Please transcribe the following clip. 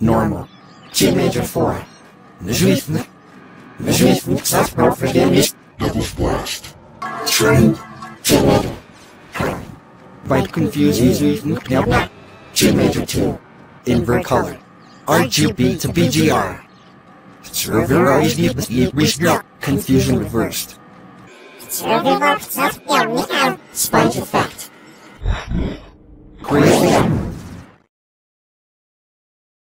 Normal. G major 4. Nijmith. Nijmith. South Pole for Gamis. Douglas Blast. Trend. G major. Byte confuse Nijmith. Now. G major 2. Invert color. RGB to BGR. Server is Confusion reversed. Sponge effect. Crazy.